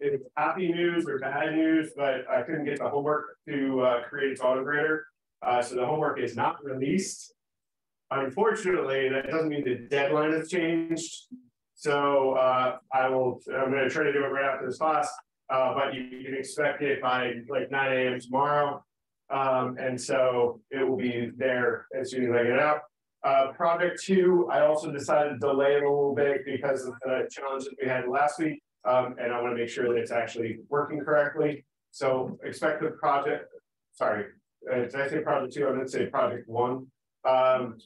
it's happy news or bad news, but I couldn't get the homework to uh, create its autograder. Uh, so the homework is not released. Unfortunately, that doesn't mean the deadline has changed. So uh, I will, I'm going to try to do it right after this class, uh, but you, can expect it by like 9 a.m. tomorrow. Um, and so it will be there as soon as I get it out. Uh, project two, I also decided to delay it a little bit because of the challenges we had last week. Um, and I want to make sure that it's actually working correctly. So expect the project, sorry, uh, did I say project two? I meant to say project one um,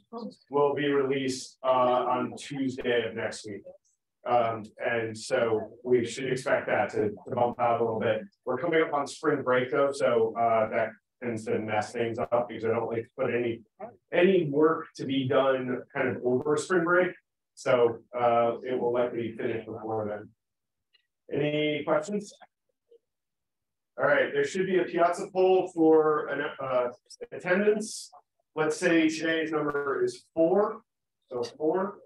will be released uh, on Tuesday of next week. Um, and so we should expect that to, to, bump out a little bit. We're coming up on spring break though, so uh, that tends to mess things up because I don't like to put any any work to be done kind of over spring break. So uh, it will likely finish before then. Any questions? All right, there should be a piazza poll for an uh, attendance. Let's say today's number is four. So four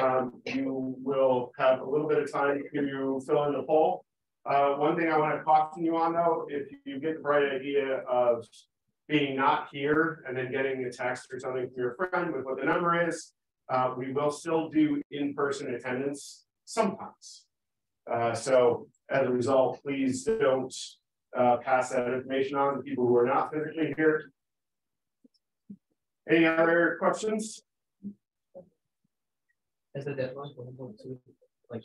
um, you will have a little bit of time to fill in the poll. Uh, one thing I want to caution you on though, if you get the bright idea of being not here and then getting a text or something from your friend with what the number is, uh, we will still do in-person attendance sometimes. Uh, so as a result, please don't uh, pass that information on to people who are not physically here. Any other questions? Is the deadline like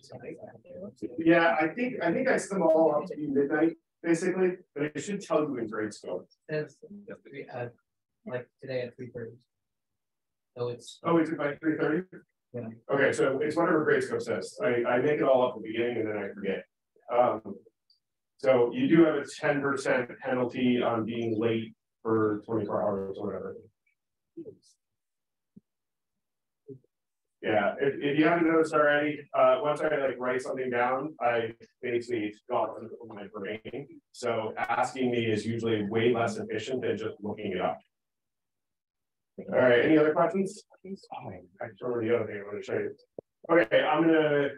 Yeah, I think I think I sent them all up to midnight basically, but it should tell you in Gradescope. Says uh, like today at three thirty. So it's oh, is it by three thirty? Yeah. Okay, so it's whatever Gradescope says. I, I make it all up at the beginning and then I forget. Um, so you do have a 10% penalty on being late for 24 hours or whatever. Yeah, if, if you haven't noticed already, uh, once I like write something down, I basically got my brain. So asking me is usually way less efficient than just looking it up. All right, any other questions? Oh, I throw the other thing I want to show you. Okay, I'm gonna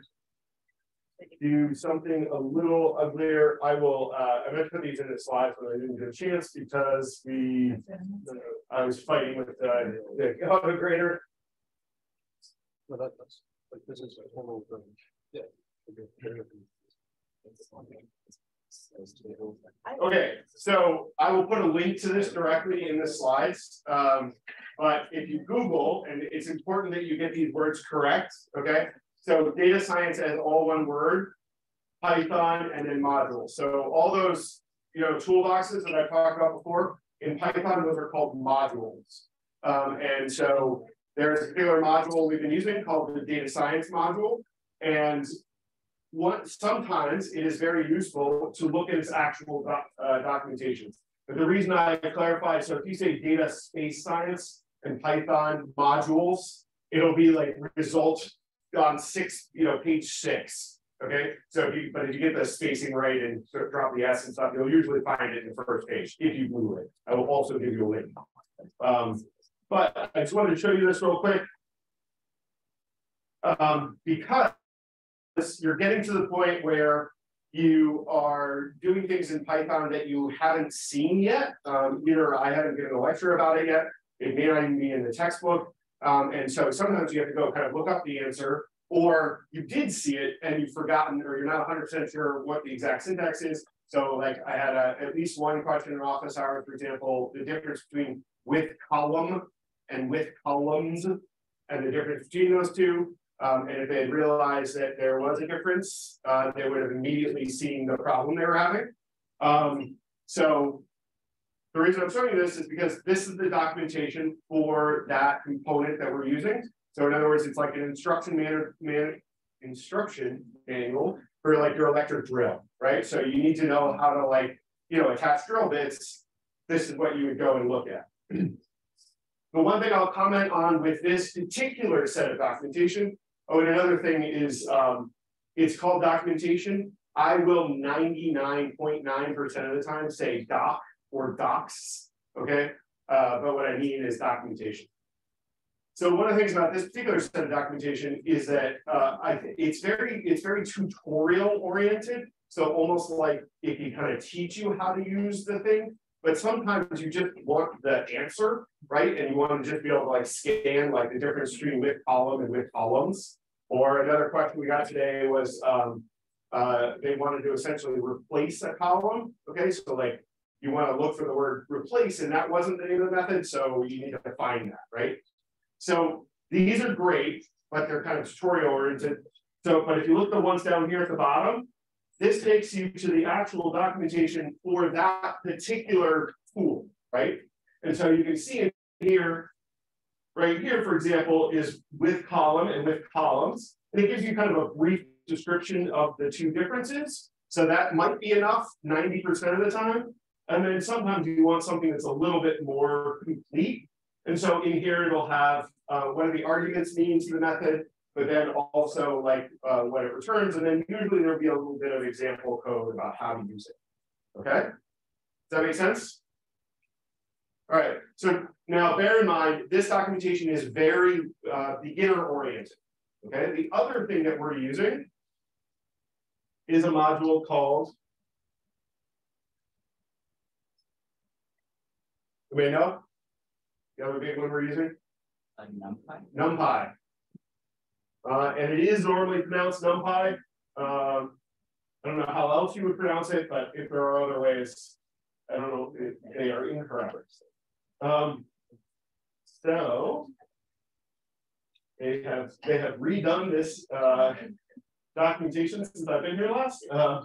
do something a little uglier. I will, uh, I meant to put these in the slides, but I didn't get a chance because we, uh, I was fighting with uh, the auto grader no, that, that's like this is a total thing. Yeah. Okay, so I will put a link to this directly in the slides. Um, but if you Google, and it's important that you get these words correct, okay? So data science as all one word, Python, and then module. So all those, you know, toolboxes that I talked about before, in Python, those are called modules. Um, and so there's a particular module we've been using called the data science module. And what sometimes it is very useful to look at its actual doc, uh, documentation. But the reason I clarify, so if you say data space science and Python modules, it'll be like result on six, you know, page six. Okay, so if you, but if you get the spacing right and sort of drop the S and stuff, you'll usually find it in the first page if you blew it. I will also give you a link. Um, but I just wanted to show you this real quick. Um, because you're getting to the point where you are doing things in Python that you haven't seen yet. Um, either I haven't given a lecture about it yet, it may not even be in the textbook. Um, and so sometimes you have to go kind of look up the answer, or you did see it and you've forgotten, or you're not 100% sure what the exact syntax is. So like I had a, at least one question in office hours, for example, the difference between with column and with columns and the difference between those two. Um, and if they had realized that there was a difference, uh, they would have immediately seen the problem they were having. Um, so the reason I'm showing you this is because this is the documentation for that component that we're using. So in other words, it's like an instruction man, man instruction manual for like your electric drill, right? So you need to know how to like, you know, attach drill bits. This is what you would go and look at. The one thing I'll comment on with this particular set of documentation, oh, and another thing is um, it's called documentation. I will 99.9% of the time say doc or docs, okay? Uh, but what I mean is documentation. So one of the things about this particular set of documentation is that uh, it's very it's very tutorial oriented. So almost like it can kind of teach you how to use the thing, but sometimes you just want the answer, right? And you want to just be able to like scan like the difference between with column and with columns. Or another question we got today was um, uh, they wanted to essentially replace a column. Okay, so like you want to look for the word replace, and that wasn't the name of the method, so you need to find that, right? So these are great, but they're kind of tutorial oriented. So, but if you look the ones down here at the bottom, this takes you to the actual documentation for that particular tool, right? And so you can see here, right here, for example, is with column and with columns. And it gives you kind of a brief description of the two differences. So that might be enough 90% of the time. And then sometimes you want something that's a little bit more complete. And so in here, it'll have uh, what are the arguments mean to the method, but then also like uh, what it returns. And then usually there'll be a little bit of example code about how to use it. Okay, does that make sense? All right, so now bear in mind, this documentation is very uh, beginner oriented. Okay, the other thing that we're using is a module called Do we know? The other big one we're using? NumPy? NumPy. Uh, and it is normally pronounced NumPy. Um, I don't know how else you would pronounce it, but if there are other ways, I don't know if they are incorrect. Um, so they have they have redone this uh, documentation since I've been here last. Uh,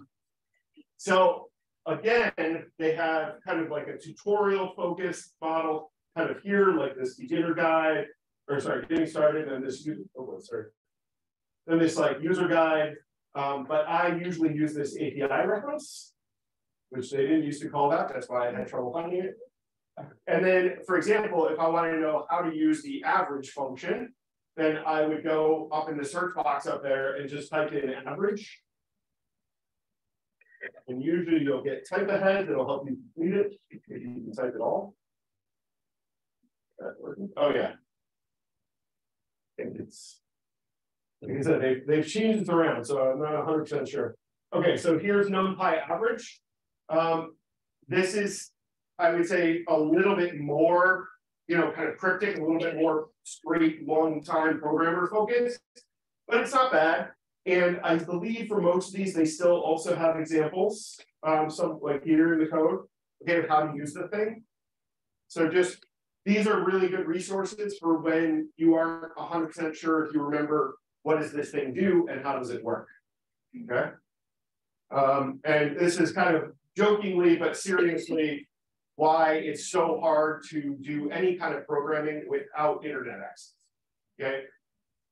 so again, they have kind of like a tutorial focused model kind of here, like this beginner guide, or sorry, getting started, and this, oh, sorry. Then this like user guide, um, but I usually use this API reference, which they didn't used to call that. That's why I had trouble finding it. And then, for example, if I wanted to know how to use the average function, then I would go up in the search box up there and just type in average. And usually you'll get type ahead that'll help you complete it if you can type it all. Oh yeah. And it's like I said, they, they've changed it around, so I'm not 100% sure. Okay, so here's NumPy average. Um, this is, I would say, a little bit more, you know, kind of cryptic, a little bit more straight, long time programmer focused, but it's not bad. And I believe for most of these, they still also have examples, um, some like here in the code, okay, of how to use the thing. So just, these are really good resources for when you aren't 100% sure if you remember what does this thing do and how does it work, okay? Um, and this is kind of jokingly, but seriously, why it's so hard to do any kind of programming without internet access, okay?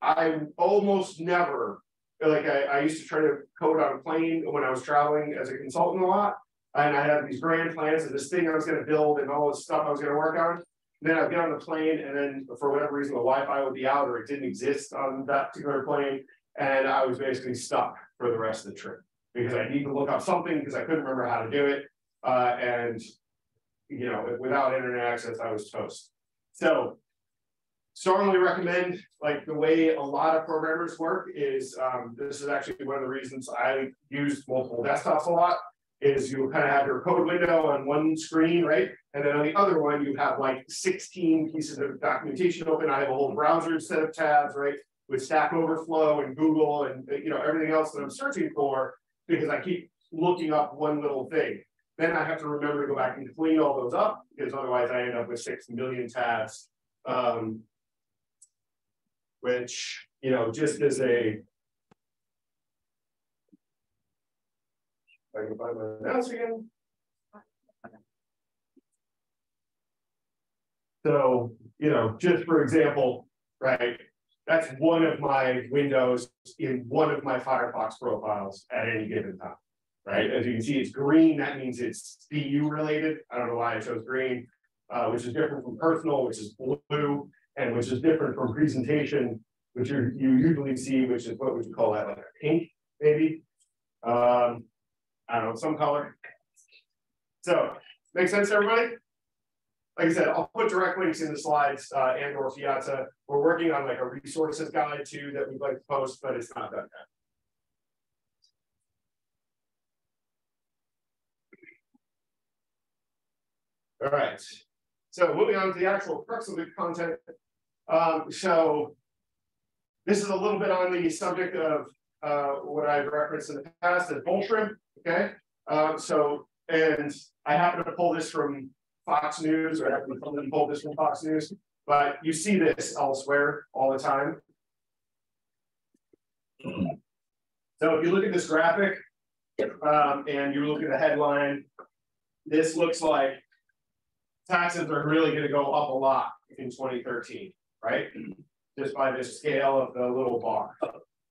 I almost never like I, I used to try to code on a plane when I was traveling as a consultant a lot. And I had these grand plans of this thing I was going to build and all this stuff I was going to work on. Then I'd get on the plane and then for whatever reason, the Wi-Fi would be out or it didn't exist on that particular plane. And I was basically stuck for the rest of the trip because I need to look up something because I couldn't remember how to do it. Uh, and, you know, without internet access, I was toast. So strongly recommend like the way a lot of programmers work is um, this is actually one of the reasons I use multiple desktops a lot is you kind of have your code window on one screen, right? And then on the other one, you have like 16 pieces of documentation open. I have a whole browser set of tabs, right? With Stack Overflow and Google and you know everything else that I'm searching for because I keep looking up one little thing. Then I have to remember to go back and clean all those up because otherwise I end up with six million tabs um, which, you know, just as a, I can find my mouse again. So, you know, just for example, right, that's one of my windows in one of my Firefox profiles at any given time, right? As you can see, it's green, that means it's BU related. I don't know why I chose green, uh, which is different from personal, which is blue and which is different from presentation, which you, you usually see, which is what would you call that, like a pink, maybe? Um, I don't know, some color. So, make sense everybody? Like I said, I'll put direct links in the slides uh, and or Piazza. We're working on like a resources guide too that we'd like to post, but it's not done yet. All right. So moving on to the actual crux of the content. Um, so this is a little bit on the subject of uh, what I've referenced in the past as bull shrimp. Okay. Um, so, and I happen to pull this from Fox News, or I happen to pull this from Fox News, but you see this elsewhere all the time. So if you look at this graphic um, and you look at the headline, this looks like taxes are really going to go up a lot in 2013, right? Just by the scale of the little bar.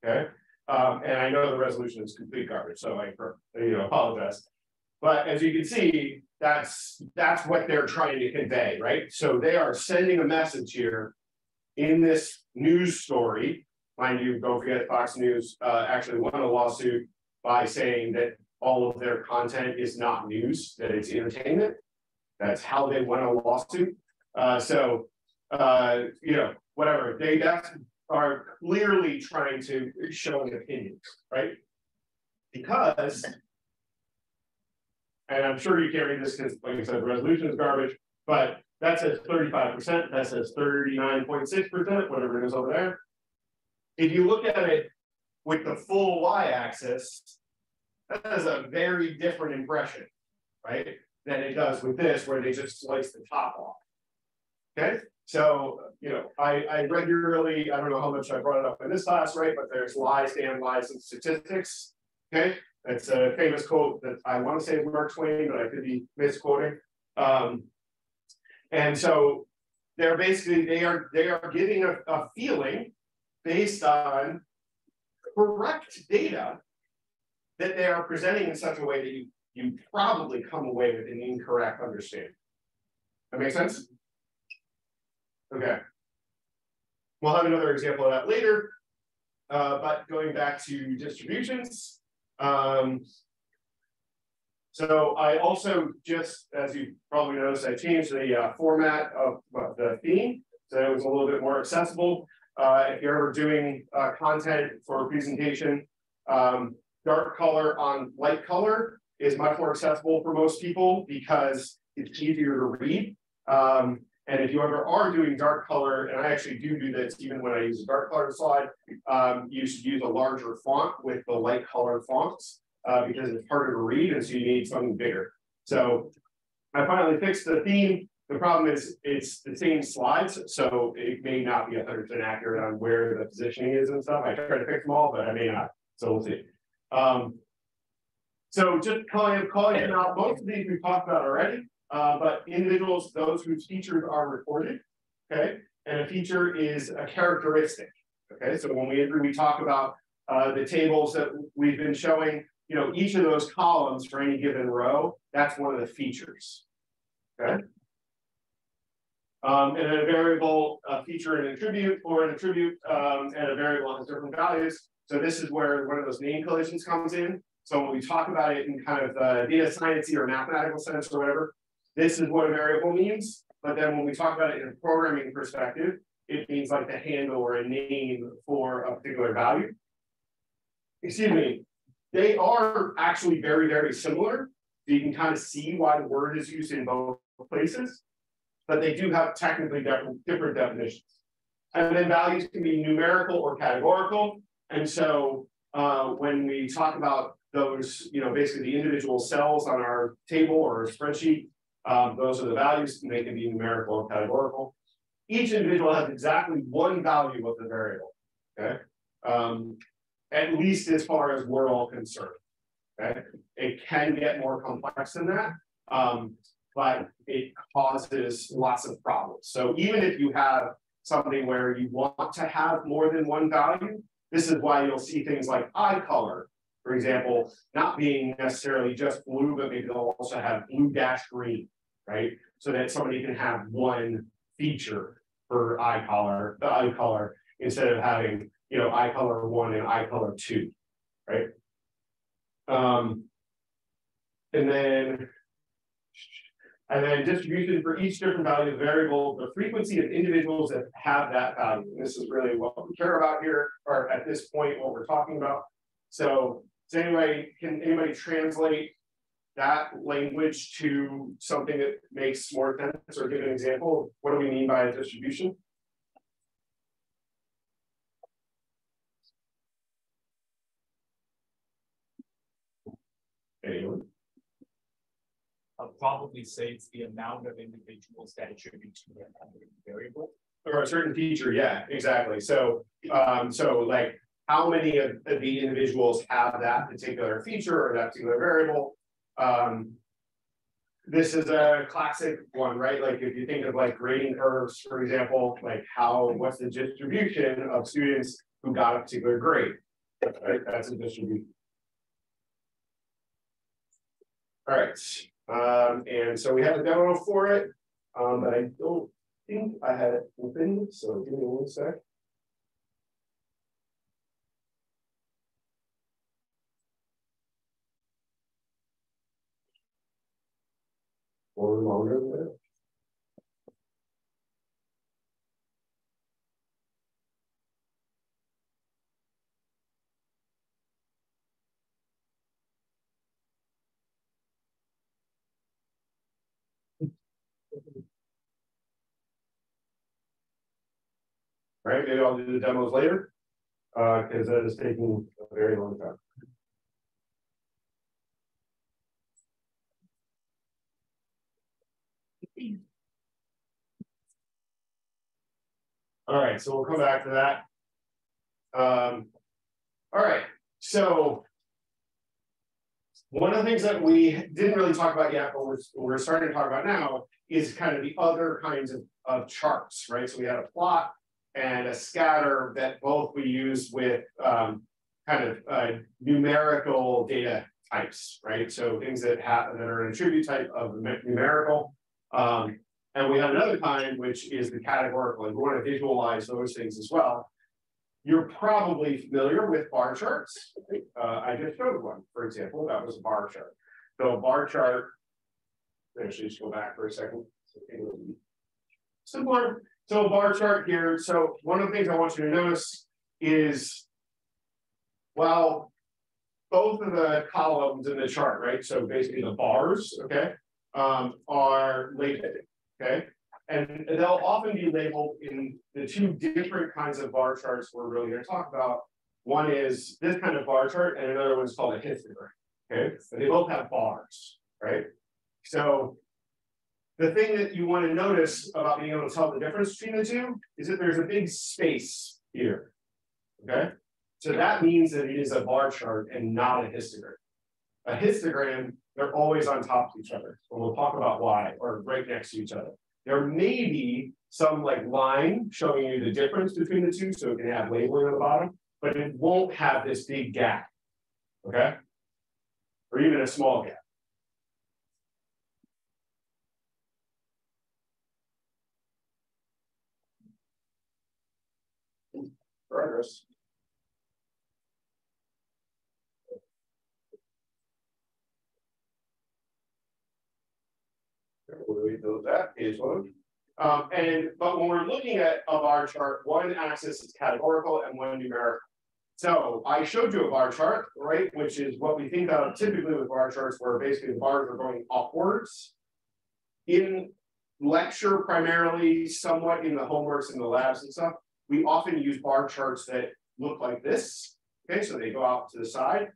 Okay. Um, and I know the resolution is complete garbage, so I you know apologize. But as you can see, that's that's what they're trying to convey, right? So they are sending a message here in this news story. Mind you, don't forget Fox News uh, actually won a lawsuit by saying that all of their content is not news, that it's entertainment. That's how they won a lawsuit. Uh, so, uh, you know, whatever they that's are clearly trying to show an opinion, right? Because, and I'm sure you can't read this because, like I said, the resolution is garbage, but that says 35%, that says 39.6%, whatever it is over there. If you look at it with the full y-axis, that has a very different impression, right? Than it does with this, where they just slice the top off. Okay, so, you know, I, I regularly, I don't know how much I brought it up in this class, right? But there's lies, damn lies, and statistics. Okay. It's a famous quote that I want to say Mark Twain, but I could be misquoting. Um, and so they're basically they are they are giving a, a feeling based on correct data that they are presenting in such a way that you you probably come away with an incorrect understanding. That makes sense? Okay. We'll have another example of that later. Uh, but going back to distributions. Um, so I also just, as you probably noticed, I changed the uh, format of the theme. So it was a little bit more accessible. Uh, if you're ever doing uh, content for a presentation, um, dark color on light color is much more accessible for most people because it's easier to read. Um, and if you ever are doing dark color, and I actually do do this even when I use a dark color slide, um, you should use a larger font with the light color fonts uh, because it's harder to read and so you need something bigger. So I finally fixed the theme. The problem is it's the same slides, so it may not be 100% accurate on where the positioning is and stuff. I tried to fix them all, but I may not. So we'll see. Um, so just calling, calling out, most of these we've talked about already. Uh, but individuals, those whose features are recorded, okay? And a feature is a characteristic, okay? So when we, we talk about uh, the tables that we've been showing, you know, each of those columns for any given row, that's one of the features, okay? Um, and a variable a feature and attribute or an attribute um, and a variable has different values. So this is where one of those name collisions comes in. So when we talk about it in kind of the data science or mathematical sense or whatever, this is what a variable means. But then when we talk about it in a programming perspective, it means like the handle or a name for a particular value. Excuse me. They are actually very, very similar. So you can kind of see why the word is used in both places, but they do have technically different, different definitions. And then values can be numerical or categorical. And so uh, when we talk about those, you know, basically the individual cells on our table or spreadsheet, um, those are the values, and they can be numerical or categorical. Each individual has exactly one value of the variable, okay? Um, at least as far as we're all concerned, okay? It can get more complex than that, um, but it causes lots of problems. So even if you have something where you want to have more than one value, this is why you'll see things like eye color for example, not being necessarily just blue, but maybe they'll also have blue dash green, right? So that somebody can have one feature for eye color, the eye color, instead of having, you know, eye color one and eye color two, right? Um, and then, and then distribution for each different value of variable, the frequency of individuals that have that value. And this is really what we care about here, or at this point, what we're talking about. So does anybody, can anybody translate that language to something that makes more sense or give an example? What do we mean by a distribution? Anyone? I'll probably say it's the amount of individuals that attribute to a variable. Or a certain feature, yeah, exactly. So, um, so like how many of, of the individuals have that particular feature or that particular variable? Um, this is a classic one, right? Like if you think of like grading curves, for example, like how, what's the distribution of students who got a particular grade, right? That's a distribution. All right, um, and so we have a demo for it, um, but I don't think I had it open, so give me one sec. Or longer than that. Right, maybe I'll do the demos later, uh, because that is taking a very long time. All right, so we'll come back to that. Um, all right, so one of the things that we didn't really talk about yet, but we're, we're starting to talk about now is kind of the other kinds of, of charts, right? So we had a plot and a scatter that both we use with um, kind of uh, numerical data types, right? So things that have that are an attribute type of numerical. Um, and we have another kind, which is the categorical, and we want to visualize those things as well. You're probably familiar with bar charts. Uh, I just showed one, for example, that was a bar chart. So a bar chart, actually just go back for a second. Similar, so a bar chart here. So one of the things I want you to notice is, well, both of the columns in the chart, right? So basically the bars, okay, um, are labeled okay? And they'll often be labeled in the two different kinds of bar charts we're really going to talk about. One is this kind of bar chart, and another one's called a histogram, okay? And they both have bars, right? So the thing that you want to notice about being able to tell the difference between the two is that there's a big space here, okay? So that means that it is a bar chart and not a histogram. A histogram they're always on top of each other. And we'll talk about why, or right next to each other. There may be some like line showing you the difference between the two, so it can have labeling on the bottom, but it won't have this big gap, okay? Or even a small gap. Progress. We know that is one. Um, and but when we're looking at a bar chart, one axis is categorical and one numerical. So I showed you a bar chart, right, which is what we think of typically with bar charts, where basically the bars are going upwards. In lecture, primarily, somewhat in the homeworks and the labs and stuff, we often use bar charts that look like this. Okay, so they go out to the side.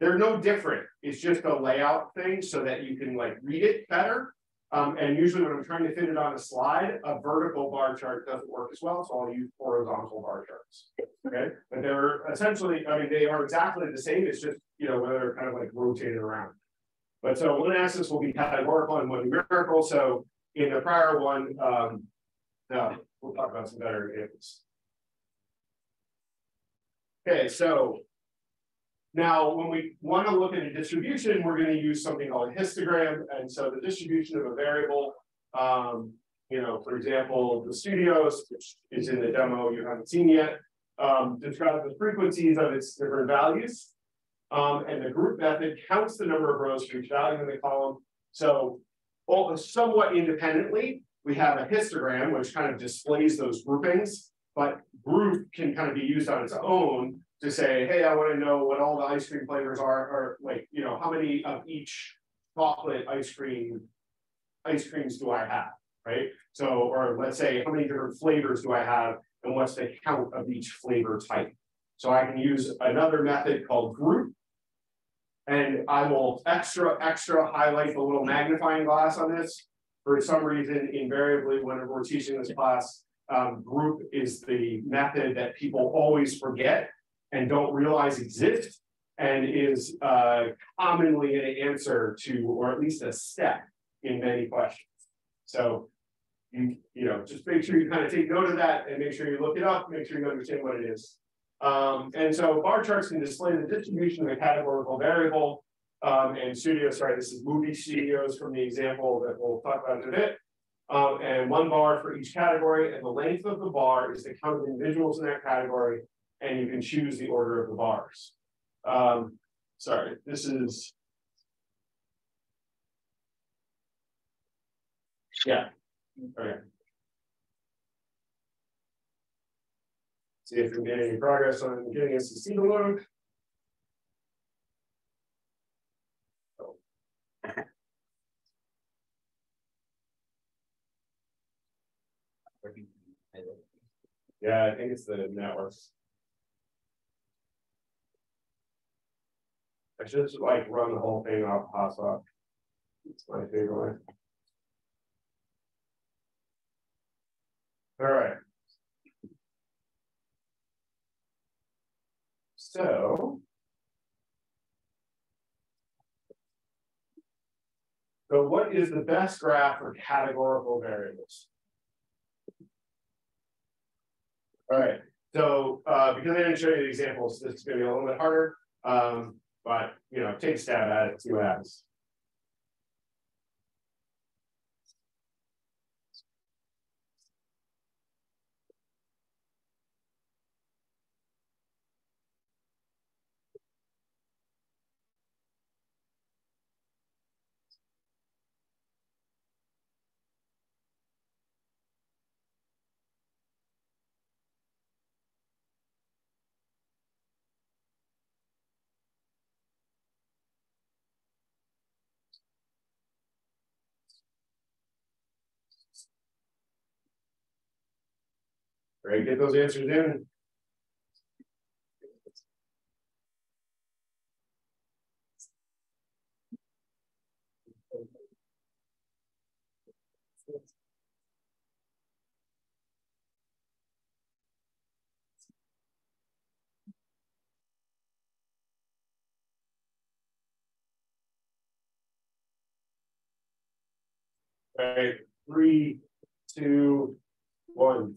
They're no different. It's just a layout thing so that you can like read it better. Um, and usually when I'm trying to fit it on a slide, a vertical bar chart doesn't work as well, so I'll use horizontal bar charts. Okay, but they're essentially, I mean, they are exactly the same. It's just, you know, whether they're kind of like rotated around. But so one axis will be categorical and one numerical. So in the prior one, um, no, we'll talk about some better examples. Okay, so now, when we want to look at a distribution, we're going to use something called a histogram. And so the distribution of a variable, um, you know, for example, the studios, which is in the demo you haven't seen yet, um, describes the frequencies of its different values. Um, and the group method counts the number of rows for each value in the column. So all, somewhat independently, we have a histogram, which kind of displays those groupings, but group can kind of be used on its own to say, hey, I want to know what all the ice cream flavors are, or like, you know, how many of each chocolate ice cream, ice creams do I have, right? So, or let's say, how many different flavors do I have and what's the count of each flavor type? So I can use another method called group. And I will extra, extra highlight the little magnifying glass on this. For some reason, invariably, whenever we're teaching this class, um, group is the method that people always forget and don't realize exists and is uh, commonly an answer to, or at least a step in many questions. So you, you know, just make sure you kind of take note of that and make sure you look it up, make sure you understand what it is. Um, and so bar charts can display the distribution of a categorical variable. Um, and studio, sorry, this is movie studios from the example that we'll talk about in a bit. Um, and one bar for each category, and the length of the bar is the count of individuals in that category, and you can choose the order of the bars. Um, sorry, this is yeah. Okay. See if we made any progress on getting us to see the load. Yeah, I think it's the networks. I should just like run the whole thing off HotSpot. It's my favorite way. All right. So. So what is the best graph for categorical variables? All right, so uh, because I didn't show you the examples, this is gonna be a little bit harder. Um, but you know, take a stab at it, see what happens. Right, get those answers in. All right, three, two, one.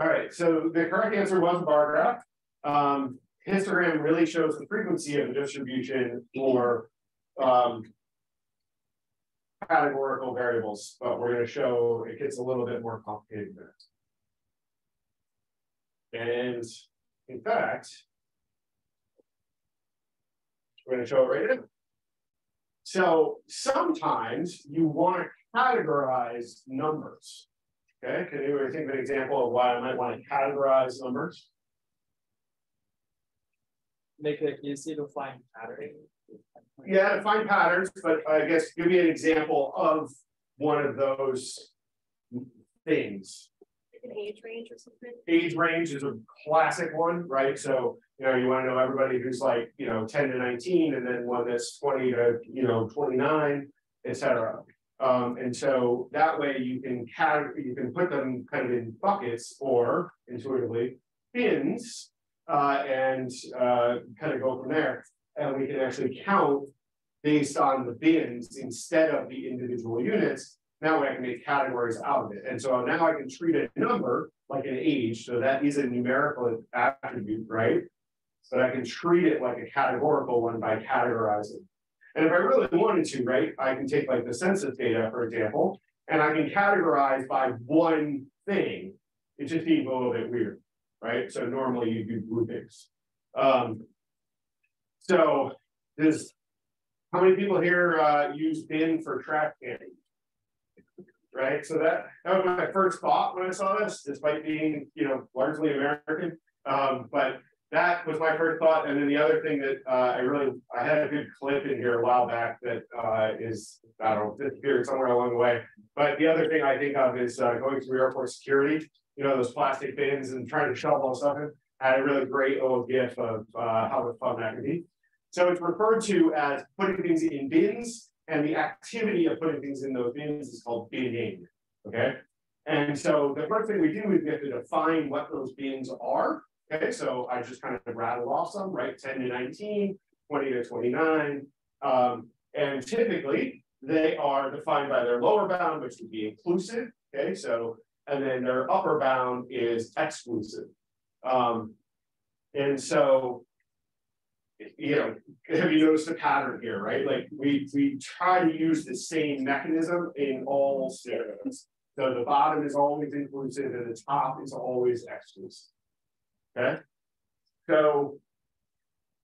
All right, so the correct answer was bar graph. Um, histogram really shows the frequency of the distribution for um, categorical variables, but we're going to show it gets a little bit more complicated than that. And in fact, we're going to show it right in. So sometimes you want to categorize numbers. Okay, can anybody think of an example of why I might want to categorize numbers? Make it easy to find patterns. Yeah, to find patterns, but I guess give me an example of one of those things. An age range or something? Age range is a classic one, right? So, you know, you want to know everybody who's like, you know, 10 to 19, and then one that's 20 to, you know, 29, et cetera. Um, and so that way you can you can put them kind of in buckets or intuitively bins uh, and uh, kind of go from there. And we can actually count based on the bins instead of the individual units. That way I can make categories out of it. And so now I can treat a number like an age. So that is a numerical attribute, right? But I can treat it like a categorical one by categorizing. And if I really wanted to, right, I can take like the census data, for example, and I can categorize by one thing. It just seems a little bit weird, right? So normally you do groupings. Um, so does how many people here uh, use bin for track canning? right? So that, that was my first thought when I saw this, despite being, you know, largely American. Um, but that was my first thought. And then the other thing that uh, I really, I had a good clip in here a while back that uh, is, I don't know, disappeared somewhere along the way. But the other thing I think of is uh, going through airport security, you know, those plastic bins and trying to shovel stuff in. I had a really great little gif of uh, how much fun that can be. So it's referred to as putting things in bins, and the activity of putting things in those bins is called binning. Okay. And so the first thing we do is we have to define what those bins are. Okay, so I just kind of rattle off some, right? 10 to 19, 20 to 29. Um, and typically they are defined by their lower bound, which would be inclusive. Okay, so and then their upper bound is exclusive. Um, and so, you know, have you noticed the pattern here, right? Like we we try to use the same mechanism in all scenarios. So the bottom is always inclusive and the top is always exclusive. Okay. So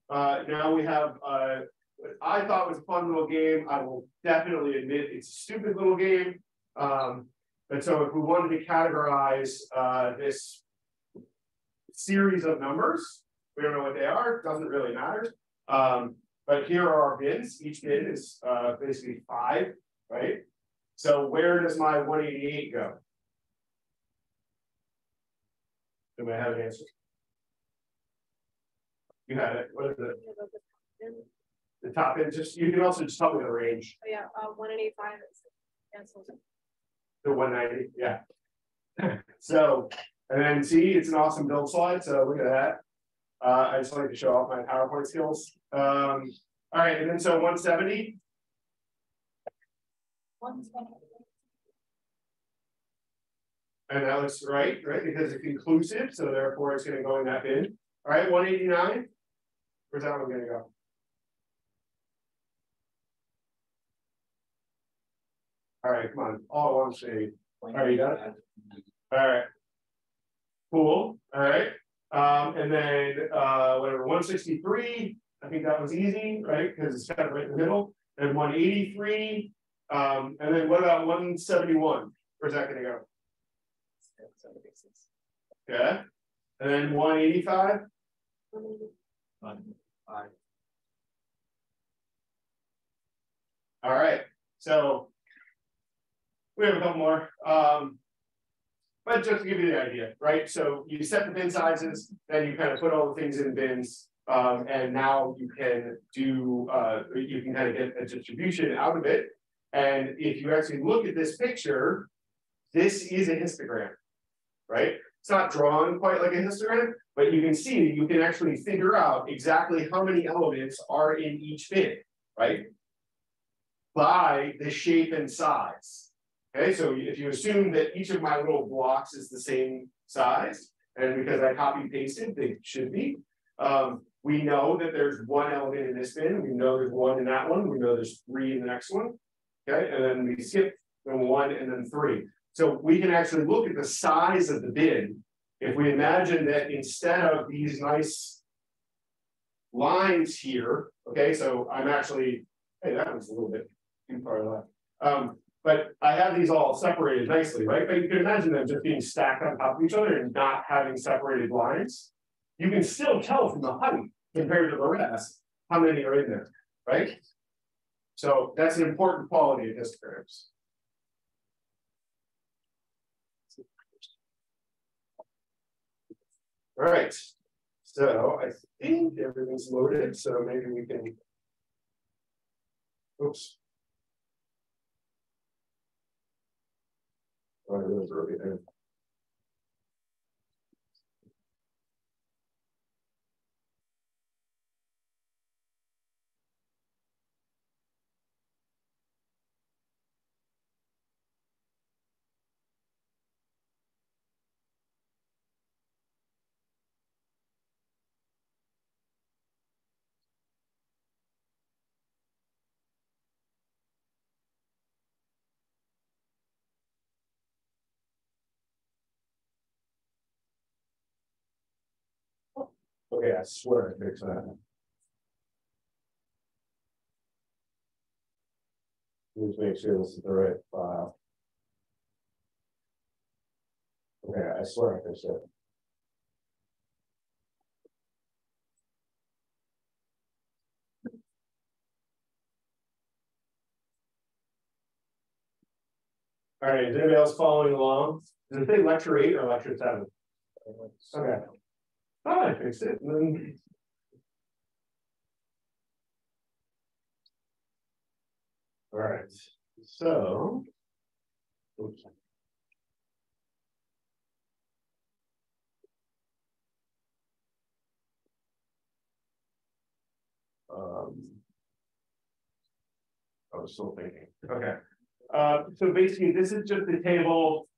uh, now we have uh, what I thought was a fun little game. I will definitely admit it's a stupid little game. Um, but so if we wanted to categorize uh, this series of numbers, we don't know what they are, doesn't really matter. Um, but here are our bins. Each bin is uh, basically five, right? So where does my 188 go? Do I have an answer? You had it. What is it? The top end, just you can also just tell me the range. Oh, yeah, uh, one and eight five. The 190, yeah. so, and then see, it's an awesome build slide. So look at that. Uh, I just like to show off my PowerPoint skills. Um, all right, and then so 170. And that looks right, right? Because it's inclusive, so therefore it's going to go in that bin. All right, 189. Where's that one gonna go? All right, come on, all one shade. All right, you got it? All right. Cool, all right. Um, and then uh, whatever, 163, I think that was easy, right? Because it's kind of right in the middle. And 183. Um, and then what about 171? Where's that gonna go? Okay. And then 185. All right, so we have a couple more. Um, but just to give you the idea, right? So you set the bin sizes, then you kind of put all the things in bins, um, and now you can do, uh, you can kind of get a distribution out of it. And if you actually look at this picture, this is a histogram, right? It's not drawn quite like a histogram, but you can see that you can actually figure out exactly how many elements are in each bin, right? By the shape and size. Okay, so if you assume that each of my little blocks is the same size, and because I copy pasted, they should be. Um, we know that there's one element in this bin, we know there's one in that one, we know there's three in the next one. Okay, and then we skip one and then three. So we can actually look at the size of the bin. If we imagine that instead of these nice lines here, okay, so I'm actually, hey, that was a little bit too far left. Um, but I have these all separated nicely, right? But you can imagine them just being stacked on top of each other and not having separated lines. You can still tell from the height compared to the rest how many are in there, right? So that's an important quality of histograms. All right, so I think everything's loaded, so maybe we can. Oops. Oh, it was Okay, I swear I fixed that. Let's make sure this is the right file. Okay, I swear I fixed it. All right, is anybody else following along? Does it say lecture eight or lecture seven? Okay. Oh, I fixed it. Then... All right, so. Oops. Um, I was still thinking, okay. Uh, so basically, this is just the table.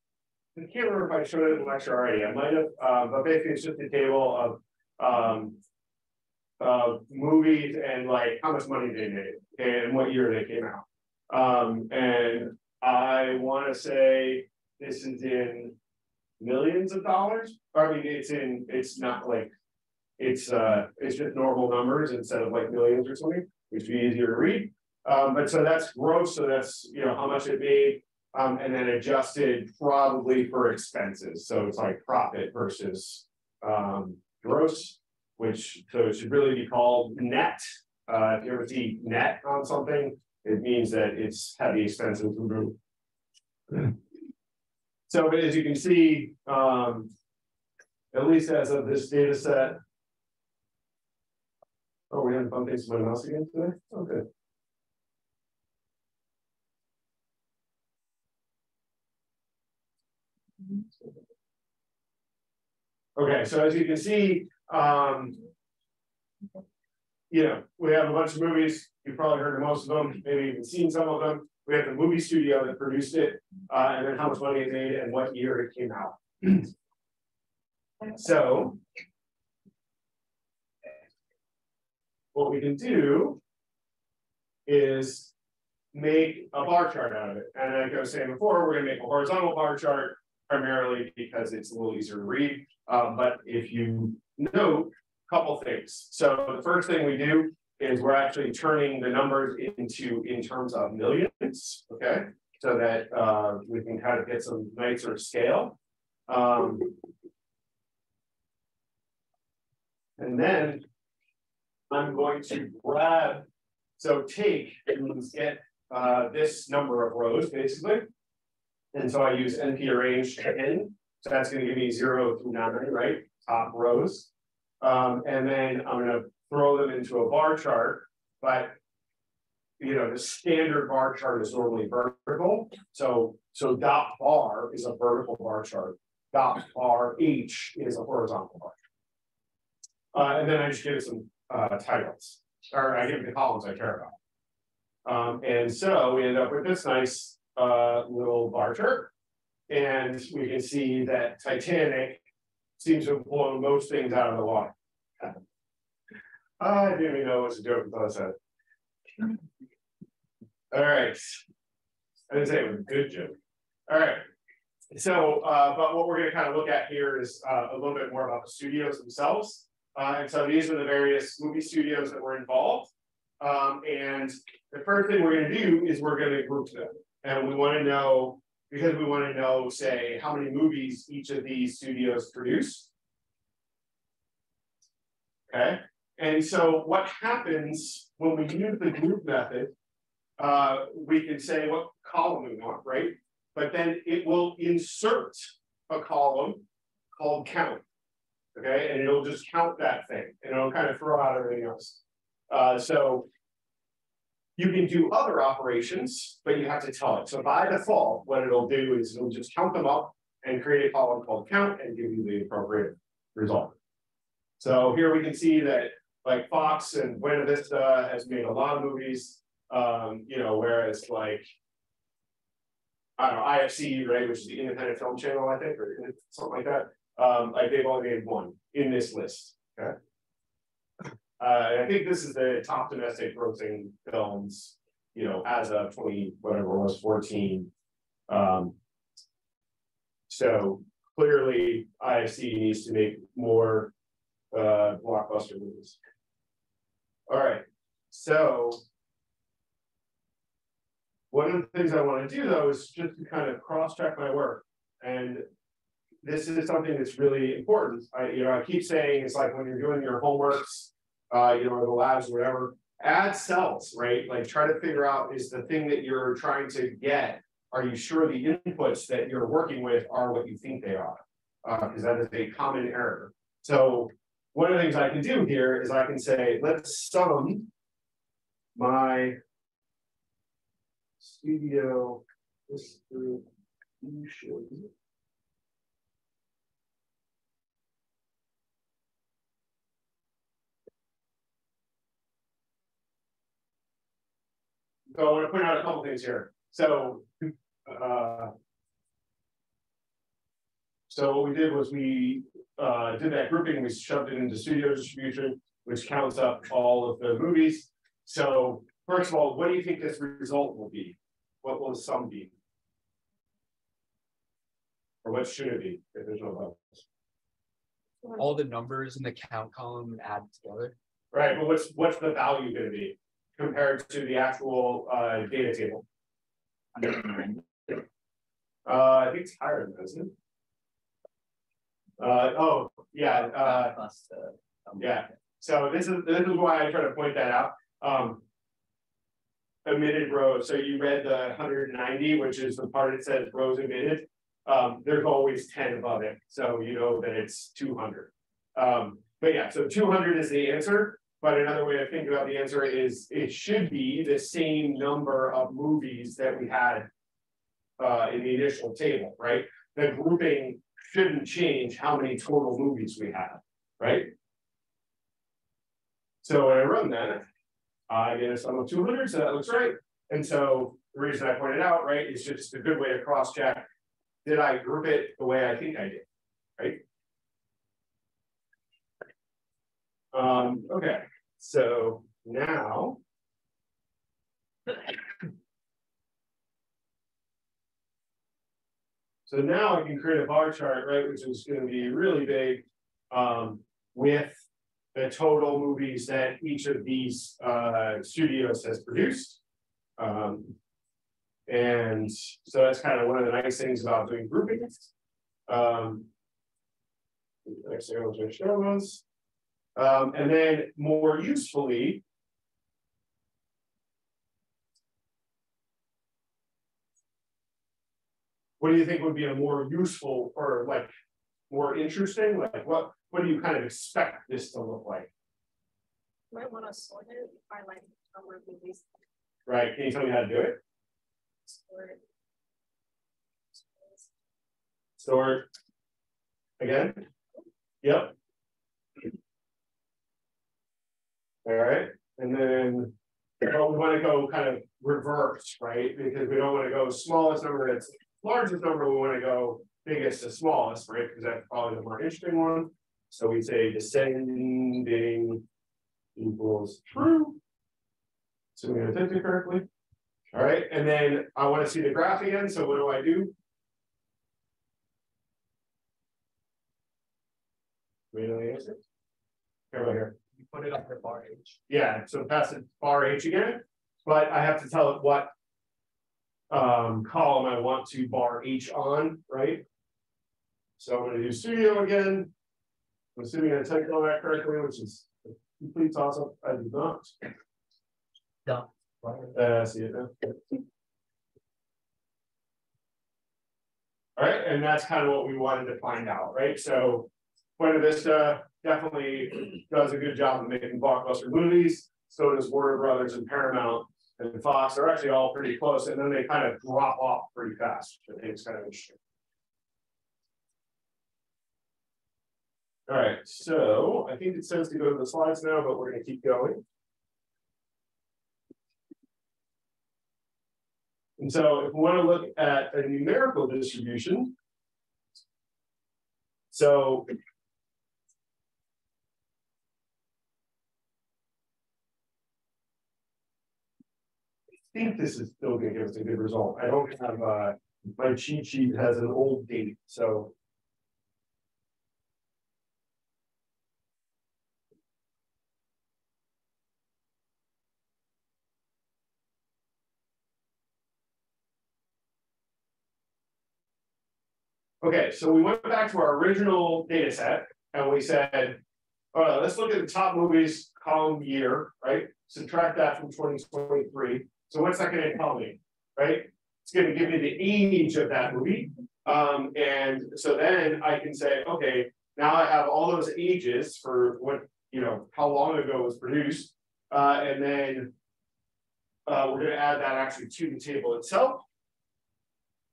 I can't remember if I showed it in the lecture already. I might have, uh, but basically, it's just a table of um, uh, movies and like how much money they made and what year they came out. Um, and I want to say this is in millions of dollars. I mean, it's in, it's not like, it's uh, it's just normal numbers instead of like millions or something, which would be easier to read. Um, but so that's gross, so that's you know how much it made, um, and then adjusted probably for expenses. So it's like profit versus um, gross, which so it should really be called net. Uh, if you ever see net on something, it means that it's had the expenses removed. So as you can see, um, at least as of this data set. Oh, we haven't bumped into someone else again today? Okay. Okay, so as you can see, um, you know, we have a bunch of movies. You've probably heard of most of them, maybe even seen some of them. We have the movie studio that produced it, uh, and then how much money it made and what year it came out. so, what we can do is make a bar chart out of it. And like I was saying before, we're going to make a horizontal bar chart primarily because it's a little easier to read. Um, but if you note a couple things. So the first thing we do is we're actually turning the numbers into in terms of millions, okay? So that uh, we can kind of get some nicer scale. Um, and then I'm going to grab, so take and get uh, this number of rows basically, and so I use NP arange to n. So that's going to give me zero through nine, right? Top rows. Um, and then I'm going to throw them into a bar chart, but you know, the standard bar chart is normally vertical. So, so dot bar is a vertical bar chart. Dot bar H is a horizontal bar. Uh, and then I just give it some uh, titles, or I give it the columns I care about. Um, and so we end up with this nice uh, little chart. And we can see that Titanic seems to have blown most things out of the water. I didn't even know it was a joke until I said it. All right. I didn't say it was a good joke. All right. So, uh, but what we're going to kind of look at here is uh, a little bit more about the studios themselves. Uh, and so these are the various movie studios that were involved. Um, and the first thing we're going to do is we're going to group them. And we want to know, because we want to know, say, how many movies each of these studios produce. Okay. And so what happens when we use the group method, uh, we can say what column we want, right? But then it will insert a column called count. Okay, and it'll just count that thing and it'll kind of throw out everything else. Uh, so you can do other operations, but you have to tell it. So by default, what it'll do is it'll just count them up and create a column called count and give you the appropriate result. So here we can see that like Fox and Buena Vista has made a lot of movies, um, you know, whereas like, I don't know, IFC, right, which is the independent film channel, I think, or something like that. Um, like they've only made one in this list, okay? Uh, I think this is the top domestic grossing films, you know, as of 20, whatever it was, 14. Um, so clearly IFC needs to make more uh, blockbuster movies. All right, so one of the things I want to do though is just to kind of cross check my work. And this is something that's really important. I, you know, I keep saying it's like when you're doing your homeworks, uh, you know, or the labs, or whatever, add cells, right? Like try to figure out is the thing that you're trying to get, are you sure the inputs that you're working with are what you think they are? Because that is a common error. So one of the things I can do here is I can say, let's sum my studio distribution. So I want to point out a couple things here. So, uh, so what we did was we uh, did that grouping, we shoved it into studio distribution, which counts up all of the movies. So first of all, what do you think this result will be? What will the sum be? Or what should it be if there's no all the numbers in the count column add together. Right, but what's what's the value gonna be compared to the actual uh data table? Uh, I think it's higher than that, isn't it? Uh, oh, yeah, uh, yeah. so this is, this is why I try to point that out. Um. Omitted rows, so you read the hundred and ninety, which is the part that says rows omitted. Um, there's always ten above it, so you know that it's two hundred. Um, but yeah, so two hundred is the answer, but another way to think about the answer is it should be the same number of movies that we had. Uh, in the initial table, right? The grouping shouldn't change how many total movies we have, right? So when I run that, I get a sum of two hundred, so that looks right. And so the reason I pointed out, right, is just a good way to cross check. Did I group it the way I think I did, right? Um, okay, so now. So now I can create a bar chart, right, which is gonna be really big, um, with the total movies that each of these, uh, studios has produced. Um, and so that's kind of one of the nice things about doing groupings. Um. Next thing I was gonna show was. Um, and then more usefully. What do you think would be a more useful or like more interesting? Like what, what do you kind of expect this to look like? Might wanna sort it by like number of movies. Right? Can you tell me how to do it? sort. Store. Again? Yep. All right, and then, well, we wanna go kind of reverse, right? Because we don't wanna go smallest number that's largest number, we wanna go biggest to smallest, right? Because that's probably the more interesting one. So we say descending equals true. So we did it correctly. All right, and then I wanna see the graph again, so what do I do? We know the answer? Here, right here. Put it under bar H. Yeah, so pass it bar H again, but I have to tell it what. Um, column I want to bar H on, right? So I'm gonna do studio again. I'm assuming I typed all that correctly, which is complete toss up. I did not. Dump. Uh, see it now. All right, and that's kind of what we wanted to find out, right? So Buena Vista definitely does a good job of making blockbuster movies. So does Warner Brothers and Paramount and Fox. They're actually all pretty close, and then they kind of drop off pretty fast. I think it's kind of interesting. All right, so I think it says to go to the slides now, but we're gonna keep going. And so if we want to look at a numerical distribution. So. Think this is still gonna give us a good result. I don't have, uh, my cheat sheet has an old date, so. Okay, so we went back to our original data set and we said, all right, let's look at the top movies column year, right? Subtract that from 2023. So what's that going to tell me, right? It's going to give me the age of that movie. Um, and so then I can say, okay, now I have all those ages for what, you know, how long ago it was produced. Uh, and then uh, we're going to add that actually to the table itself.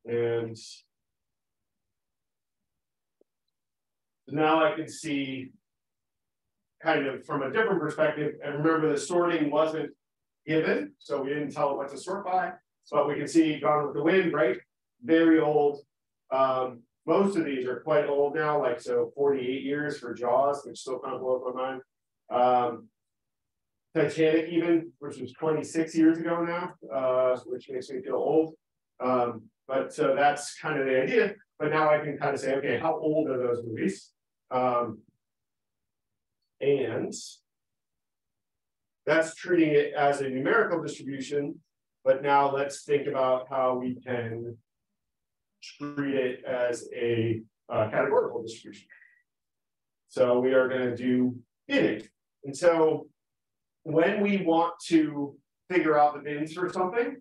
And now I can see kind of from a different perspective. And remember, the sorting wasn't given, so we didn't tell it what to sort by. But we can see Gone with the Wind, right? Very old. Um, most of these are quite old now, like so 48 years for Jaws, which still kind of blows my mind. Um, Titanic, even, which was 26 years ago now, uh, which makes me feel old. Um, but so that's kind of the idea. But now I can kind of say, okay, how old are those movies? Um, and that's treating it as a numerical distribution. But now let's think about how we can treat it as a uh, categorical distribution. So we are going to do binning. And so when we want to figure out the bins for something,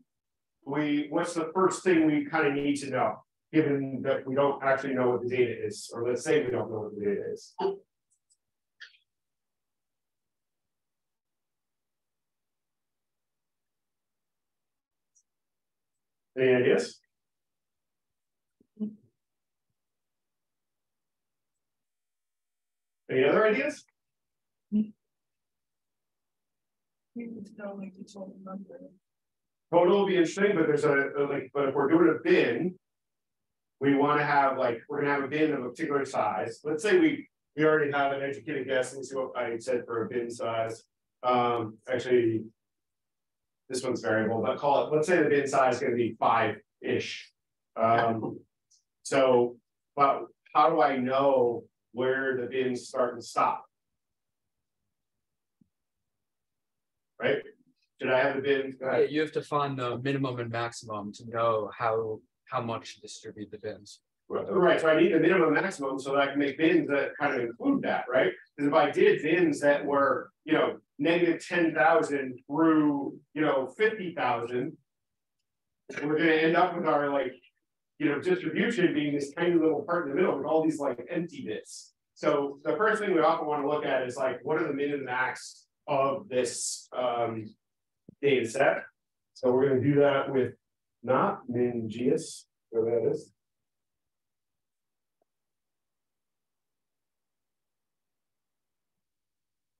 we what's the first thing we kind of need to know, given that we don't actually know what the data is, or let's say we don't know what the data is. Any ideas? Any other ideas? Total will be interesting, but there's a, a, like, but if we're doing a bin, we want to have like we're gonna have a bin of a particular size. Let's say we we already have an educated guess. Let me see what I said for a bin size. Um, actually, this one's variable, but call it. Let's say the bin size is going to be five ish. Um, so, but how do I know where the bins start and stop? Right? Should I have a bin? Yeah, you have to find the minimum and maximum to know how how much to distribute the bins. Right, so I need a minimum and maximum so that I can make bins that kind of include that, right? Because if I did bins that were, you know, negative 10,000 through, you know, 50,000, we're gonna end up with our like, you know, distribution being this tiny little part in the middle with all these like empty bits. So the first thing we often want to look at is like, what are the min and max of this um, data set? So we're going to do that with not MinGeus, whatever that is.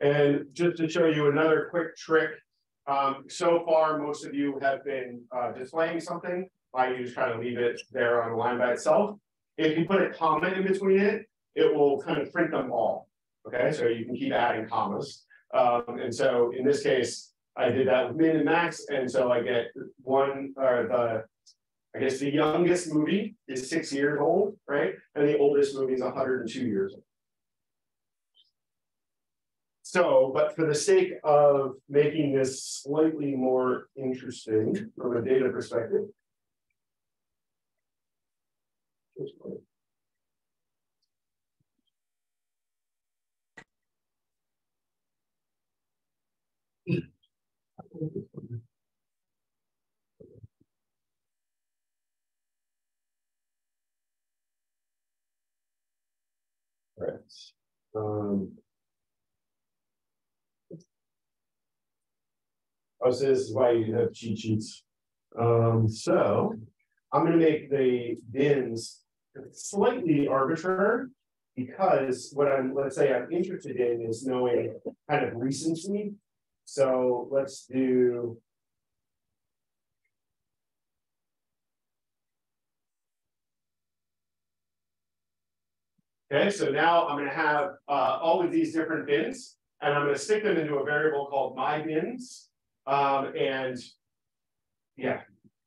And just to show you another quick trick, um, so far, most of you have been uh, displaying something. I just kind of leave it there on the line by itself. If you put a comment in between it, it will kind of print them all. Okay, so you can keep adding commas. Um, and so in this case, I did that with min and max, and so I get one or the I guess the youngest movie is six years old, right? And the oldest movie is 102 years old. So, but for the sake of making this slightly more interesting from a data perspective, Right. Um, oh, so this is why you have cheat sheets. Um, so I'm going to make the bins slightly arbitrary because what I'm, let's say I'm interested in is knowing kind of recency. So let's do Okay, so now I'm going to have uh, all of these different bins, and I'm going to stick them into a variable called my bins. Um, and yeah,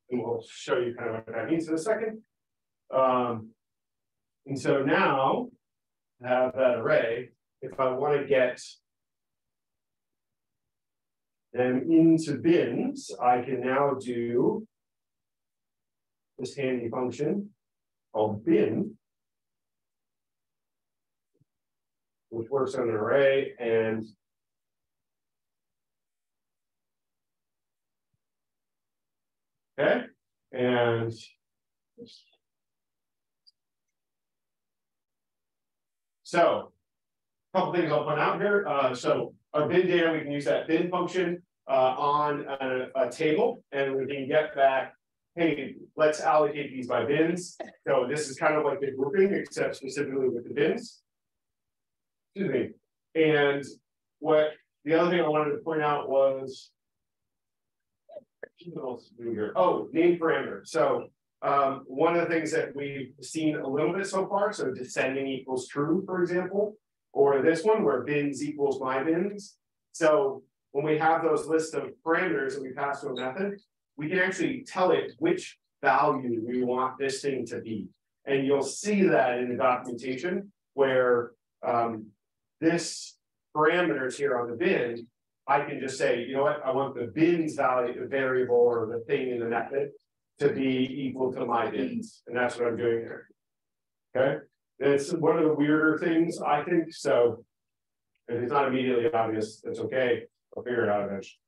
and we'll show you kind of what that means in a second. Um, and so now I have that array. If I want to get them into bins, I can now do this handy function called bin, which works on an array and Okay, and. So, a couple things I'll point out here. Uh, so our bin data, we can use that bin function uh, on a, a table and we can get back hey, let's allocate these by bins. So this is kind of like the grouping, except specifically with the bins. Excuse me. And what the other thing I wanted to point out was, here? Oh, name parameter. So um, one of the things that we've seen a little bit so far, so descending equals true, for example, or this one where bins equals my bins. So when we have those list of parameters that we pass to a method, we can actually tell it which value we want this thing to be. And you'll see that in the documentation where um, this parameters here on the bin, I can just say, you know what, I want the bins value variable or the thing in the method to be equal to my bins. And that's what I'm doing here. Okay. And it's one of the weirder things, I think. So if it's not immediately obvious, that's okay. I'll figure it out eventually.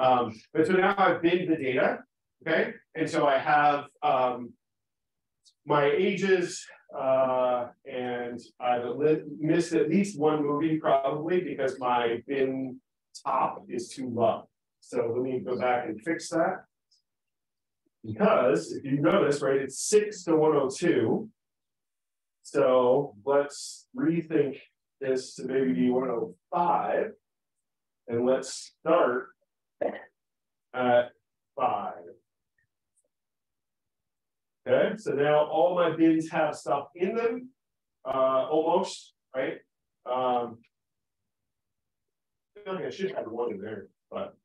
Um, but so now I've binned the data, okay? And so I have um, my ages, uh, and I've missed at least one movie probably because my bin top is too low. So let me go back and fix that. Because if you notice, right, it's six to 102. So let's rethink this to maybe be 105. And let's start at five. Okay, so now all my bins have stuff in them, uh, almost, right? Um, I, I should have one in there, but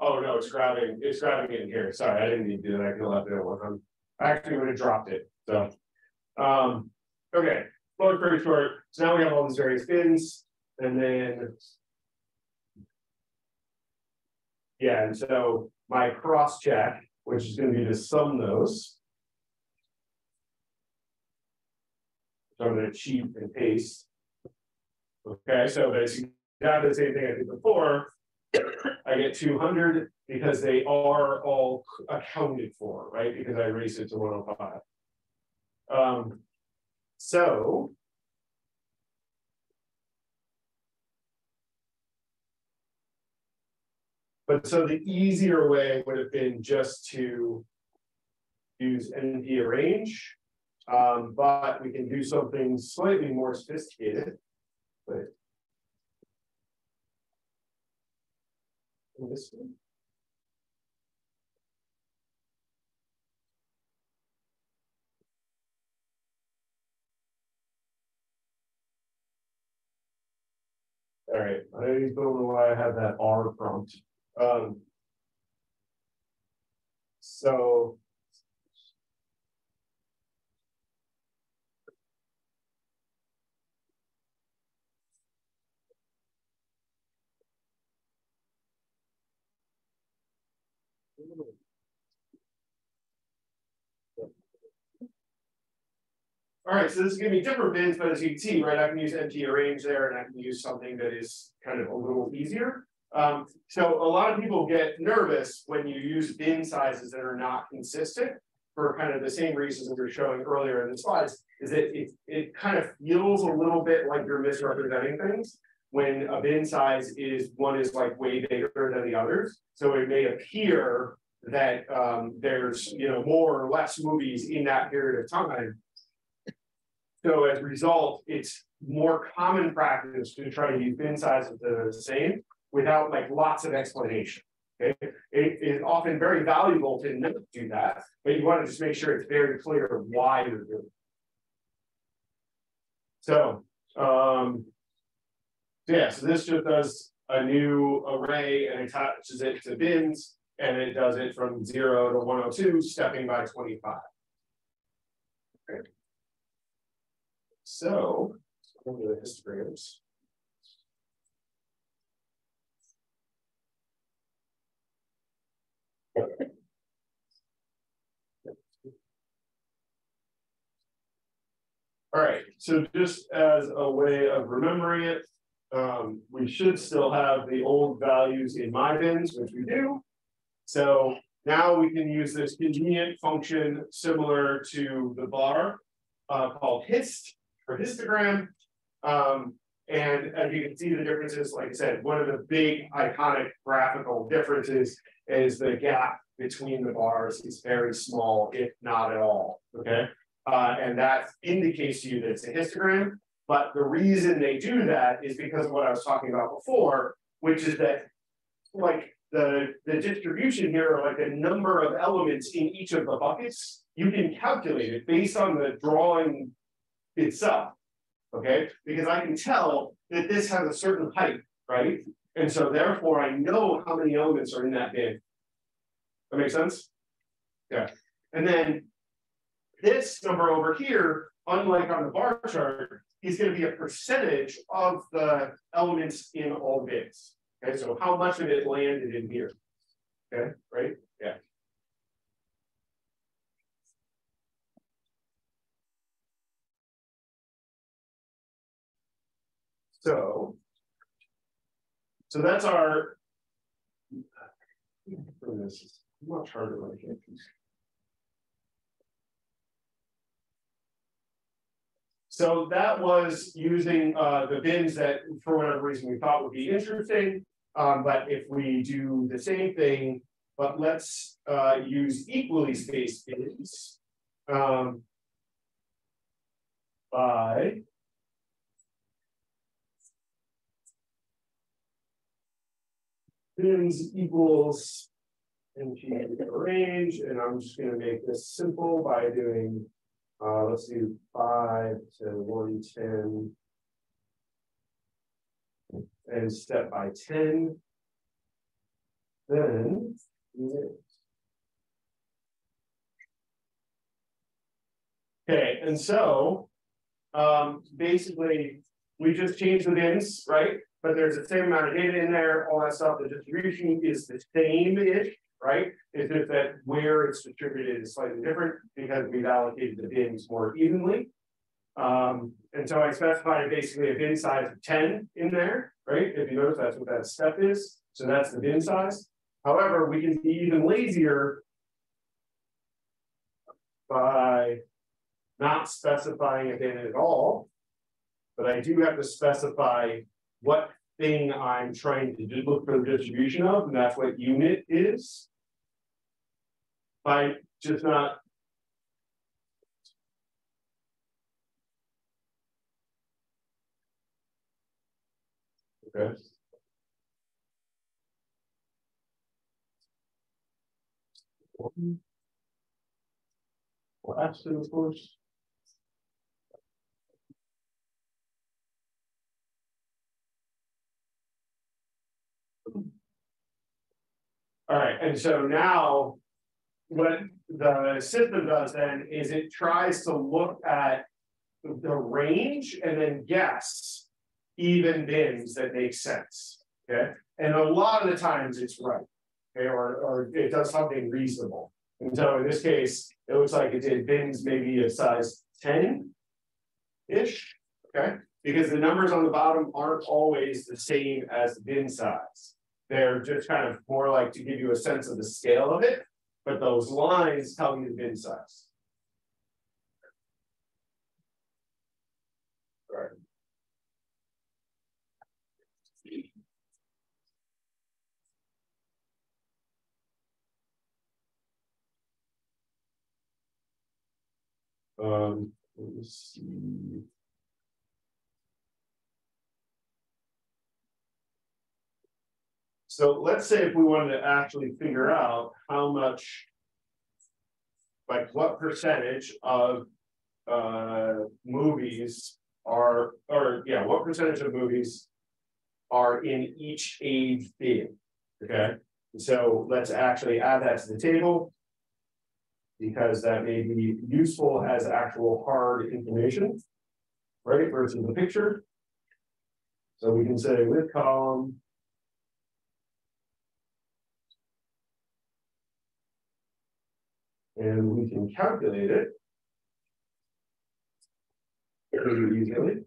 oh no, it's grabbing, it's grabbing in here. Sorry, I didn't need to do that. I could have left it at. I actually would have dropped it. So, um, okay, long story short. So now we have all these various bins, and then yeah, and so my cross check, which is going to be to sum those. So I'm going to cheat and paste. Okay, so basically that the same thing I did before. I get 200 because they are all accounted for, right? Because I raised it to 105. Um, so But so the easier way would have been just to use NP arange, um, but we can do something slightly more sophisticated. But this one. All right, I don't know why I have that R prompt. Um, so All right, so this is gonna be different bins, but as you can see, right, I can use NP arange there and I can use something that is kind of a little easier. Um, so a lot of people get nervous when you use bin sizes that are not consistent for kind of the same reasons we were showing earlier in the slides, is that it, it kind of feels a little bit like you're misrepresenting things when a bin size is one is like way bigger than the others. So it may appear that um, there's you know more or less movies in that period of time. So as a result, it's more common practice to try to use bin sizes that are the same without like lots of explanation. Okay, it is often very valuable to not do that, but you want to just make sure it's very clear why you're doing it. So, um, yeah, so this just does a new array and attaches it to bins, and it does it from zero to 102, stepping by 25. Okay. So, to the histograms. All right, so just as a way of remembering it, um, we should still have the old values in my bins, which we do. So now we can use this convenient function similar to the bar uh, called hist or histogram. Um, and as you can see the differences, like I said, one of the big iconic graphical differences is the gap between the bars is very small, if not at all, okay? Uh, and that indicates to you that it's a histogram. But the reason they do that is because of what I was talking about before, which is that like the, the distribution here, like the number of elements in each of the buckets, you can calculate it based on the drawing itself. Okay, because I can tell that this has a certain height, right? And so therefore I know how many elements are in that bin. That makes sense? Yeah. And then this number over here, unlike on the bar chart, is going to be a percentage of the elements in all bins. Okay, so how much of it landed in here? Okay, right? Yeah. So, so that's our. This is much harder. So that was using uh, the bins that, for whatever reason, we thought would be interesting. Um, but if we do the same thing, but let's uh, use equally spaced bins um, by bins equals NP range, and I'm just going to make this simple by doing, uh, let's do five to one ten and step by 10. Then Okay, and so um, basically we just changed the bins, right? But there's the same amount of data in there, all that stuff. The distribution is the same-ish, right? It's just that where it's distributed is slightly different because we've allocated the bins more evenly. Um, and so I specified basically a bin size of 10 in there, right? If you notice, that's what that step is. So that's the bin size. However, we can be even lazier by not specifying a bin at all. But I do have to specify what thing I'm trying to look for the distribution of, and that's what unit is. By just not Okay. Last, of course. All right, and so now what the system does then is it tries to look at the range and then guess even bins that make sense. Okay. And a lot of the times it's right. Okay, or, or it does something reasonable. And so in this case, it looks like it did bins maybe of size 10-ish. Okay. Because the numbers on the bottom aren't always the same as the bin size. They're just kind of more like to give you a sense of the scale of it, but those lines tell you the bin size. Um, let me see. So let's say if we wanted to actually figure out how much, like what percentage of uh, movies are, or yeah, what percentage of movies are in each age bin, okay? So let's actually add that to the table because that may be useful as actual hard information, right, versus the picture. So we can say with column, and we can calculate it. pretty easily.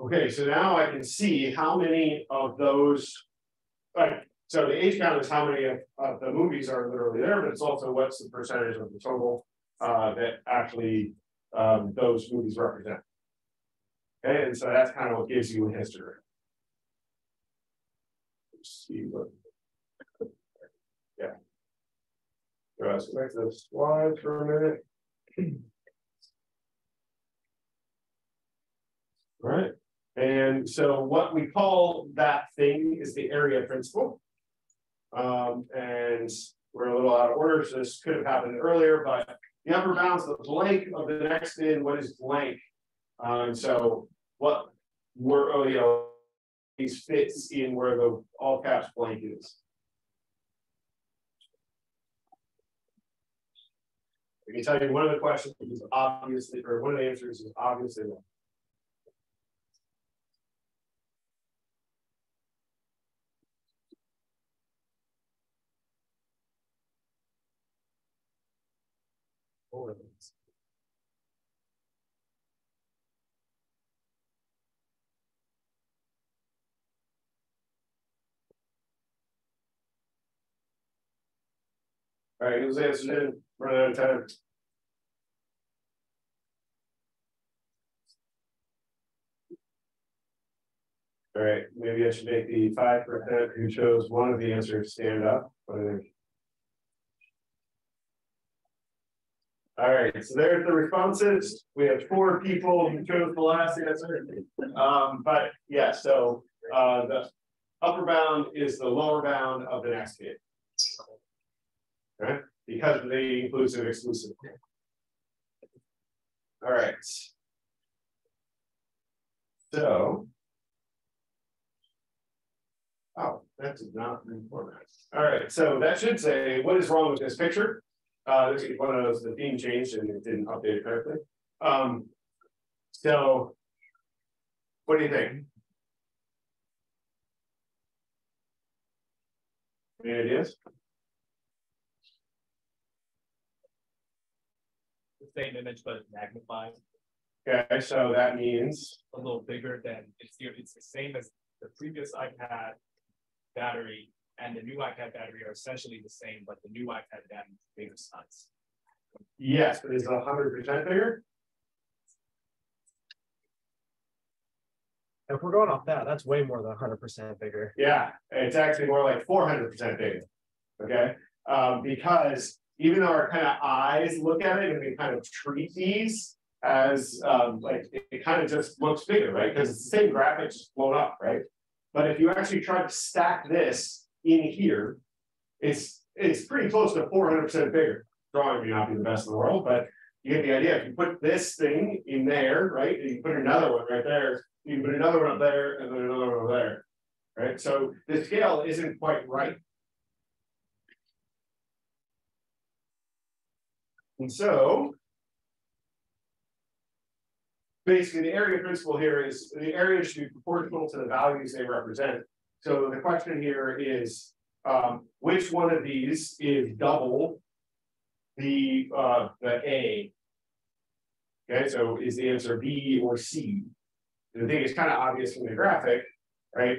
Okay, so now I can see how many of those. Right, so the H count is how many of, of the movies are literally there, but it's also what's the percentage of the total uh, that actually um, those movies represent. Okay, and so that's kind of what gives you a history. Let's see what. Yeah. So let's make this slide for a minute. All right. And so what we call that thing is the area principle. Um, and we're a little out of order, so this could have happened earlier, but the upper bounds, the blank of the next in, what is blank? Um, so what were, oh, these fits in where the all caps blank is. I can tell you one of the questions is obviously, or one of the answers is obviously. All right, who's answering? Running out of time. All right, maybe I should make the five percent who chose one of the answers stand up. What do? All right, so there's the responses. We have four people who chose the last answer. Um, but yeah, so uh, the upper bound is the lower bound of the next bit. Okay, because of the inclusive exclusive. All right. So. Oh, that did not reformat. All right, so that should say, what is wrong with this picture? Uh, this is one of those, the theme changed and it didn't update it correctly. Um, so what do you think? Any ideas? Same image, but magnified Okay, so that means, a little bigger than it's the, it's the same as the previous iPad battery and the new iPad battery are essentially the same, but the new iPad battery is bigger size. yes, but is it hundred percent bigger? If we're going off that, that's way more than hundred percent bigger. Yeah, it's actually more like four hundred percent bigger. Okay, um, because even though our kind of eyes look at it and we kind of treat these as um, like it, it kind of just looks bigger, right? Because it's the same graphics just blown up, right? But if you actually try to stack this in here, it's it's pretty close to 400% bigger. Drawing may not be the best in the world, but you get the idea. If you put this thing in there, right, and you put another one right there, you can put another one up there, and then another one over there, right? So the scale isn't quite right. And so basically the area principle here is the area should be proportional to the values they represent. So the question here is um, which one of these is double the uh, the A? Okay, so is the answer B or C? And I think it's kind of obvious from the graphic, right?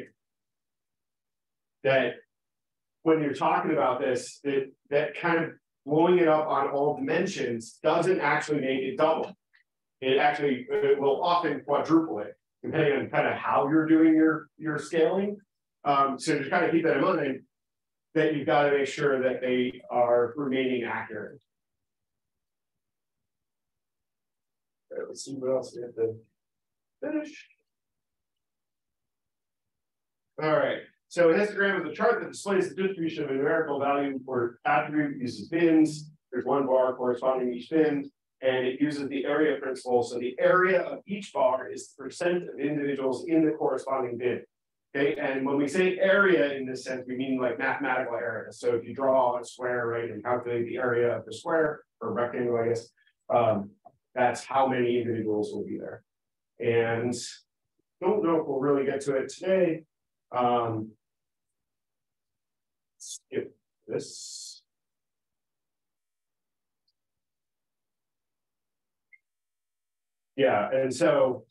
That when you're talking about this, that that kind of blowing it up on all dimensions doesn't actually make it double. It actually it will often quadruple it, depending on kind of how you're doing your your scaling. Um, so just kind of keep that in mind that you've got to make sure that they are remaining accurate. Right, let's see what else we have to finish. All right, so a histogram is a chart that displays the distribution of a numerical value for attribute uses bins. there's one bar corresponding to each bin, and it uses the area principle. So the area of each bar is the percent of individuals in the corresponding bin. Okay, and when we say area in this sense, we mean like mathematical area. So if you draw a square, right, and calculate the area of the square or rectangle, I guess, um, that's how many individuals will be there. And don't know if we'll really get to it today. Um, this. Yeah, and so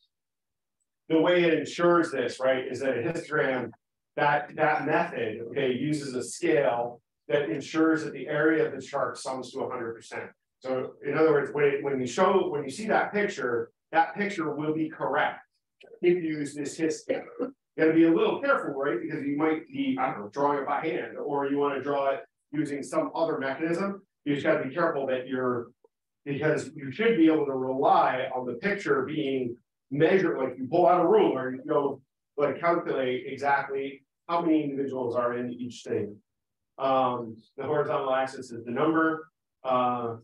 the way it ensures this, right, is that a histogram, that that method, okay, uses a scale that ensures that the area of the chart sums to 100%. So in other words, when, it, when you show, when you see that picture, that picture will be correct if you use this histogram. You gotta be a little careful, right? Because you might be, I don't know, drawing it by hand, or you want to draw it using some other mechanism. You just gotta be careful that you're, because you should be able to rely on the picture being measured, like you pull out a ruler, you go like calculate exactly how many individuals are in each thing. Um, the horizontal axis is the number, uh,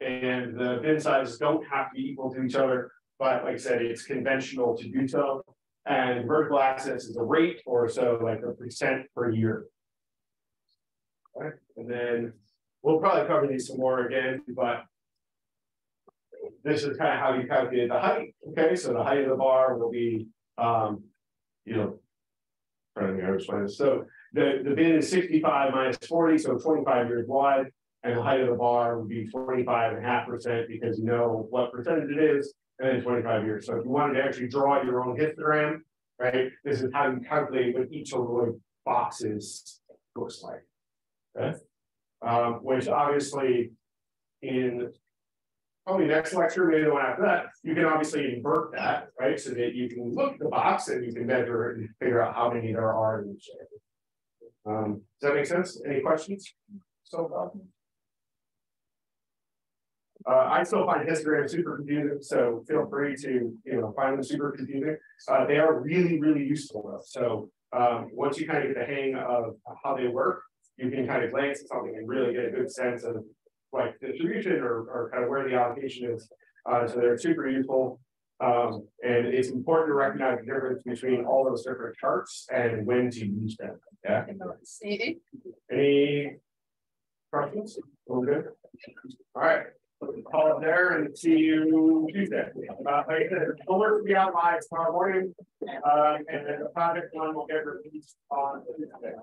and the bin sizes don't have to be equal to each other, but like I said, it's conventional to do so. And vertical axis is a rate or so like a percent per year. Right, and then we'll probably cover these some more again, but this is kind of how you calculate the height. Okay, so the height of the bar will be, um, you know, trying to explain this. So the, the bin is 65 minus 40, so 25 years wide, and the height of the bar would be 25 and a half percent because you know what percentage it is, and then 25 years. So if you wanted to actually draw your own histogram, right, this is how you calculate what each of the boxes looks like. Okay. Um, which obviously in probably next lecture, maybe the one after that, you can obviously invert that, right? So that you can look at the box and you can measure and figure out how many there are in each area. Um, does that make sense? Any questions so far? Uh, I still find histogram super confusing, so feel free to you know find them super confusing. Uh, they are really, really useful though. So um, once you kind of get the hang of how they work, you can kind of glance at something and really get a good sense of like distribution or, or kind of where the allocation is. Uh, so they're super useful. Um, and it's important to recognize the difference between all those different charts and when to use them. Yeah. Any questions? All good. All right. Call it there and see you Tuesday. Uh, like I said, homework will be out live tomorrow morning. Uh, and then the project one will get released on Tuesday.